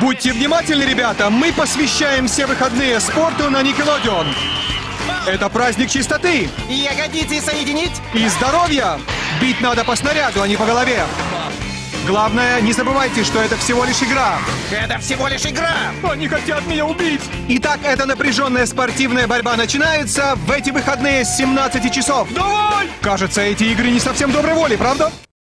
Будьте внимательны, ребята, мы посвящаем все выходные спорту на Никелодеон. Это праздник чистоты Ягодицы соединить? и здоровья. Бить надо по снаряду, а не по голове. Главное, не забывайте, что это всего лишь игра. Это всего лишь игра. Они хотят меня убить! Итак, эта напряженная спортивная борьба начинается в эти выходные с 17 часов. Давай! Кажется, эти игры не совсем доброй воли, правда?